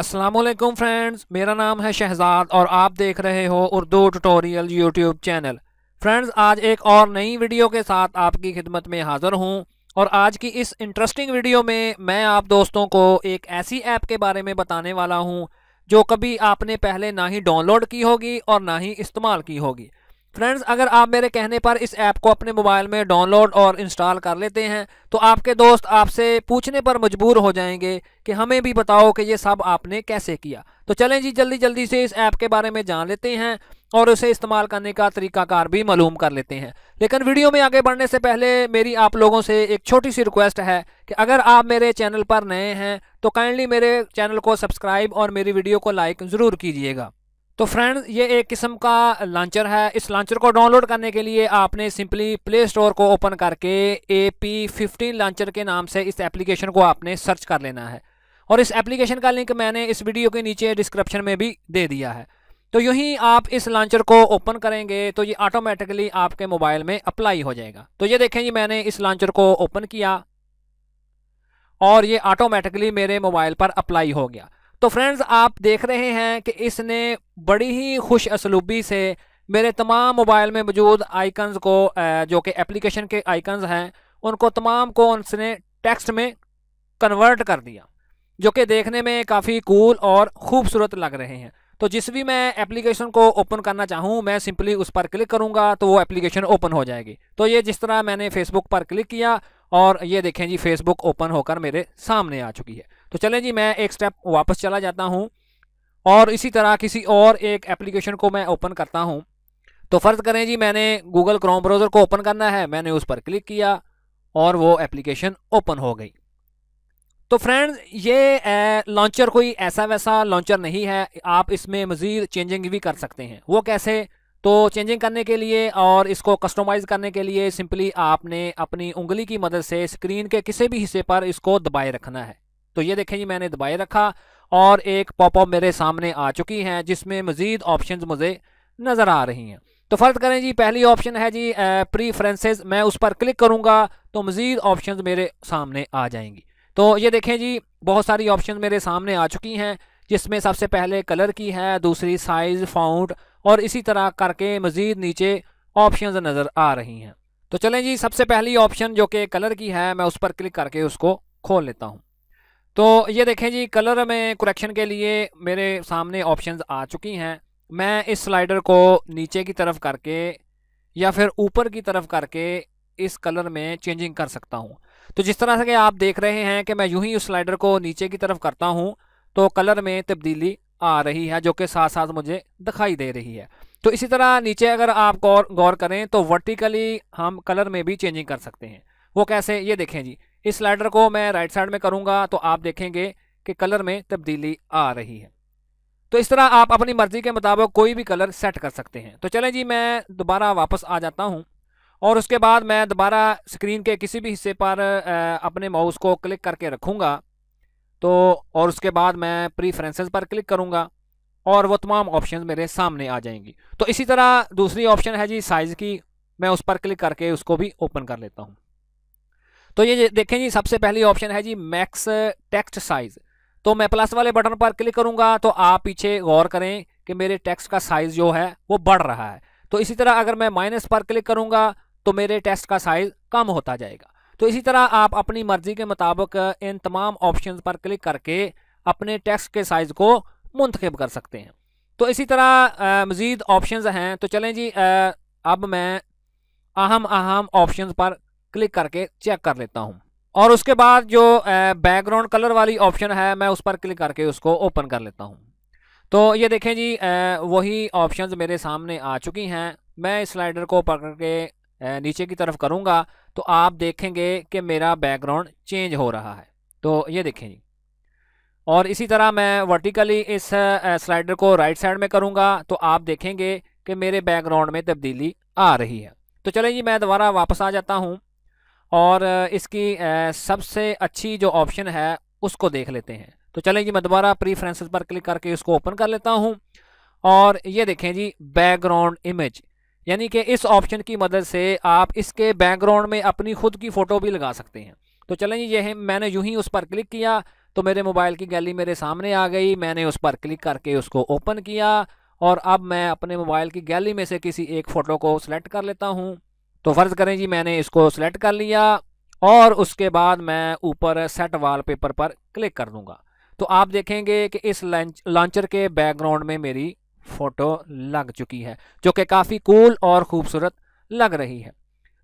السلام علیکم فرینڈز، میرا نام ہے شہزاد اور آپ دیکھ رہے ہو Urdu tutorial YouTube channel. Friends, آج ایک اور نئی ویڈیو کے ساتھ آپ کی خدمت میں حاضر ہوں اور آج کی اس انٹرسٹنگ ویڈیو میں میں آپ دوستوں کو ایک ایسی ایپ کے بارے میں بتانے والا ہوں جو کبھی آپ نے پہلے نہ ہی ڈاؤن لوڈ کی ہوگی اور نہ ہی استعمال کی ہوگی۔ فرینڈز اگر آپ میرے کہنے پر اس ایپ کو اپنے موبائل میں ڈاؤن لوڈ اور انسٹال کر لیتے ہیں، تو آپ کے دوست آپ سے پوچھنے پر مجبور ہو جائیں گے کہ ہمیں بھی بتاؤ کہ یہ سب آپ نے کیسے کیا۔ تو چلیں جی جلدی جلدی سے اس ایپ کے بارے میں جان لیتے ہیں اور اسے استعمال کرنے کا طریقہ کار بھی معلوم کر لیتے ہیں۔ لیکن ویڈیو میں آگے بڑھنے سے پہلے میری آپ لوگوں سے ایک چھوٹی سی ریکویسٹ ہے کہ اگر آپ میرے چینل پر نئے ہیں، تو کائنڈلی میرے چینل کو سبسکرائب اور میری ویڈیو کو لائک ضرور کیجیے گا۔ تو فرینڈ یہ ایک قسم کا لانچر ہے۔ اس لانچر کو ڈاؤن لوڈ کرنے کے لیے آپ نے سمپلی پلے سٹور کو اوپن کر کے اے پی ففٹین لانچر کے نام سے اس اپلیکیشن کو آپ نے سرچ کر لینا ہے۔ اور اس اپلیکیشن کا لنک میں نے اس ویڈیو کے نیچے ڈسکرپشن میں بھی دے دیا ہے۔ تو یوں ہی آپ اس لانچر کو اوپن کریں گے تو یہ آٹومیٹکلی آپ کے موبائل میں اپلائی ہو جائے گا۔ تو یہ دیکھیں جی میں نے اس لانچر کو اوپن کیا اور یہ آٹومیٹکلی میرے موبائل پر اپلائی ہو گیا۔ تو فرینڈز، آپ دیکھ رہے ہیں کہ اس نے بڑی ہی خوش اسلوبی سے میرے تمام موبائل میں موجود آئیکنز کو جو کہ اپلیکیشن کے آئیکنز ہیں، ان کو تمام کو اس نے ٹیکسٹ میں کنورٹ کر دیا، جو کہ دیکھنے میں کافی کول اور خوبصورت لگ رہے ہیں۔ تو جس بھی میں اپلیکیشن کو اوپن کرنا چاہوں، میں سمپلی اس پر کلک کروں گا تو وہ اپلیکیشن اوپن ہو جائے گی۔ تو یہ جس طرح میں نے فیس بک پر کلک کیا اور یہ دیکھیں جی فیس بک اوپن ہو کر میرے سامنے آ چکی ہے۔ تو چلیں جی میں ایک سٹیپ واپس چلا جاتا ہوں اور اسی طرح کسی اور ایک اپلیکیشن کو میں اوپن کرتا ہوں۔ تو فرض کریں جی میں نے گوگل کروم بروزر کو اوپن کرنا ہے، میں نے اس پر کلک کیا اور وہ اپلیکیشن اوپن ہو گئی۔ تو فرینڈز یہ لانچر کوئی ایسا ویسا لانچر نہیں ہے، آپ اس میں مزید چینجنگ بھی کر سکتے ہیں۔ وہ کیسے؟ تو چینجنگ کرنے کے لیے اور اس کو کسٹومائز کرنے کے لیے سمپلی آپ نے اپنی انگلی کی مدد سے اسکرین کے کسی بھی حصے پر اس کو دبائے رکھنا ہے۔ تو یہ دیکھیں جی میں نے دبائے رکھا اور ایک پاپ اپ میرے سامنے آ چکی ہیں جس میں مزید آپشنز مجھے نظر آ رہی ہیں۔ تو فرض کریں جی پہلی آپشن ہے جی پریفرنسز میں اس پر کلک کروں گا تو مزید آپشنز میرے سامنے آ جائیں گی۔ تو یہ دیکھیں جی بہت ساری آپشنز میرے سامنے آ چکی ہیں جس میں سب سے پہلے کلر کی ہے، دوسری سائز فاؤنٹ اور اسی طرح کر کے مزید نیچے آپشنز نظر آ رہی ہیں۔ تو چلیں جی سب سے پہلی آپشن جو کہ کلر کی ہے، میں اس پر کلک کر کے اس کو کھول لیتا ہوں۔ تو یہ دیکھیں جی کلر میں کریکشن کے لیے میرے سامنے آپشنز آ چکی ہیں۔ میں اس سلائیڈر کو نیچے کی طرف کر کے یا پھر اوپر کی طرف کر کے اس کلر میں چینجنگ کر سکتا ہوں۔ تو جس طرح سے کہ آپ دیکھ رہے ہیں کہ میں یوں ہی اس سلائیڈر کو نیچے کی طرف کرتا ہوں، تو کلر میں تبدیلی آ رہی ہے، جو کہ ساتھ ساتھ مجھے دکھائی دے رہی ہے۔ تو اسی طرح نیچے اگر آپ غور غور کریں تو ورٹیکلی ہم کلر میں بھی چینجنگ کر سکتے ہیں۔ وہ کیسے؟ یہ دیکھیں جی۔ اس سلائڈر کو میں رائٹ سائڈ میں کروں گا تو آپ دیکھیں گے کہ کلر میں تبدیلی آ رہی ہے۔ تو اس طرح آپ اپنی مرضی کے مطابق کوئی بھی کلر سیٹ کر سکتے ہیں۔ تو چلیں جی میں دوبارہ واپس آ جاتا ہوں اور اس کے بعد میں دوبارہ اسکرین کے کسی بھی حصے پر اپنے ماؤس کو کلک کر کے رکھوں گا۔ تو اور اس کے بعد میں پریفرنسز پر کلک کروں گا اور وہ تمام آپشنز میرے سامنے آ جائیں گی۔ تو اسی طرح دوسری آپشن ہے جی سائز کی۔ میں اس پر کلک کر کے اس کو بھی اوپن کر لیتا ہوں۔ تو یہ دیکھیں جی سب سے پہلی آپشن ہے جی میکس ٹیکسٹ سائز تو میں پلس والے بٹن پر کلک کروں گا تو آپ پیچھے غور کریں کہ میرے ٹیکسٹ کا سائز جو ہے وہ بڑھ رہا ہے. تو اسی طرح اگر میں مائنس پر کلک کروں گا تو میرے ٹیکسٹ کا سائز کم ہوتا جائے گا. تو اسی طرح آپ اپنی مرضی کے مطابق ان تمام آپشنز پر کلک کر کے اپنے ٹیکسٹ کے سائز کو منتخب کر سکتے ہیں. تو اسی طرح مزید آپشنز ہیں. تو چلیں جی اب میں اہم اہم آپشنز پر کلک کر کے چیک کر لیتا ہوں۔ اور اس کے بعد جو بیک گراؤنڈ کلر والی آپشن ہے، میں اس پر کلک کر کے اس کو اوپن کر لیتا ہوں۔ تو یہ دیکھیں جی وہی آپشنز میرے سامنے آ چکی ہیں۔ میں اس سلائڈر کو پکڑ کے نیچے کی طرف کروں گا۔ تو آپ دیکھیں گے کہ میرا بیک گراؤنڈ چینج ہو رہا ہے۔ تو یہ دیکھیں جی۔ اور اسی طرح میں ورٹیکلی اس سلائڈر کو رائٹ سائڈ میں کروں گا۔ تو آپ دیکھیں گے کہ میرے بیک گراؤنڈ میں تبدیلی آ رہی ہے۔ تو چلیں جی میں دوبارہ واپس آ جاتا ہوں۔ اور اس کی سب سے اچھی جو آپشن ہے، اس کو دیکھ لیتے ہیں۔ تو چلیں جی میں دوبارہ پریفرنسز پر کلک کر کے اس کو اوپن کر لیتا ہوں۔ اور یہ دیکھیں جی بیک گراؤنڈ امیج یعنی کہ اس آپشن کی مدد سے آپ اس کے بیک گراؤنڈ میں اپنی خود کی فوٹو بھی لگا سکتے ہیں۔ تو چلیں جی یہ میں نے یوں ہی اس پر کلک کیا تو میرے موبائل کی گیلی میرے سامنے آ گئی۔ میں نے اس پر کلک کر کے اس کو اوپن کیا اور اب میں اپنے موبائل کی گیلی میں سے کسی ایک فوٹو کو سلیکٹ کر لیتا ہوں۔ تو فرض کریں جی میں نے اس کو سلیکٹ کر لیا اور اس کے بعد میں اوپر سیٹ وال پیپر پر کلک کر دوں گا۔ تو آپ دیکھیں گے کہ اس لانچر کے بیک گراؤنڈ میں میری فوٹو لگ چکی ہے، جو کہ کافی کول اور خوبصورت لگ رہی ہے۔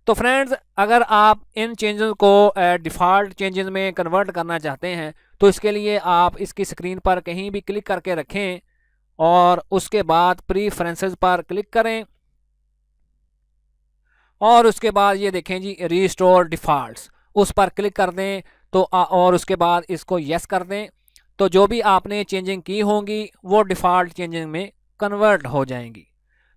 تو فرینڈز اگر آپ ان چینجز کو eh, ڈیفالٹ چینجز میں کنورٹ کرنا چاہتے ہیں، تو اس کے لیے آپ اس کی سکرین پر کہیں بھی کلک کر کے رکھیں اور اس کے بعد پریفرنسز پر کلک کریں۔ اور اس کے بعد یہ دیکھیں جی ریسٹور ڈیفالٹس اس پر کلک کر دیں تو اور اس کے بعد اس کو یس کر دیں۔ تو جو بھی آپ نے چینجنگ کی ہوں گی، وہ ڈیفالٹ چینجنگ میں کنورٹ ہو جائیں گی۔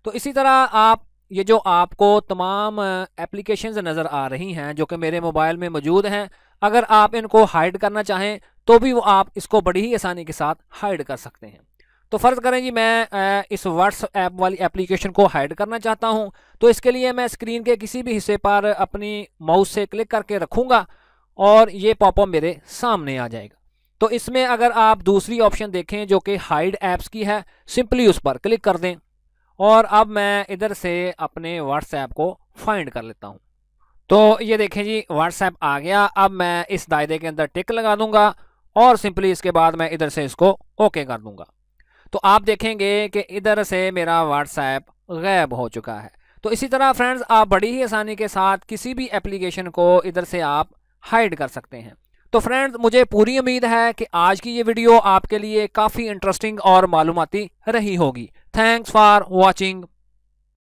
تو اسی طرح آپ، یہ جو آپ کو تمام اپلیکیشنز نظر آ رہی ہیں، جو کہ میرے موبائل میں موجود ہیں، اگر آپ ان کو ہائیڈ کرنا چاہیں، تو بھی وہ آپ اس کو بڑی ہی آسانی کے ساتھ ہائیڈ کر سکتے ہیں۔ تو فرض کریں جی میں اس واٹس ایپ والی اپلیکیشن کو ہائیڈ کرنا چاہتا ہوں، تو اس کے لیے میں اسکرین کے کسی بھی حصے پر اپنی ماؤس سے کلک کر کے رکھوں گا اور یہ پاپ اپ میرے سامنے آ جائے گا۔ تو اس میں اگر آپ دوسری آپشن دیکھیں جو کہ ہائیڈ ایپس کی ہے، سمپلی اس پر کلک کر دیں اور اب میں ادھر سے اپنے واٹس ایپ کو فائنڈ کر لیتا ہوں۔ تو یہ دیکھیں جی واٹس ایپ آ گیا، اب میں اس دائرے کے اندر ٹک لگا دوں گا اور سمپلی اس کے بعد میں ادھر سے اس کو اوکے کر دوں گا۔ تو آپ دیکھیں گے کہ ادھر سے میرا واٹس ایپ غیب ہو چکا ہے۔ تو اسی طرح فرینڈز، آپ بڑی ہی آسانی کے ساتھ کسی بھی اپلیکیشن کو ادھر سے آپ ہائیڈ کر سکتے ہیں۔ تو فرینڈز، مجھے پوری امید ہے کہ آج کی یہ ویڈیو آپ کے لیے کافی انٹرسٹنگ اور معلوماتی رہی ہوگی۔ Thanks for watching.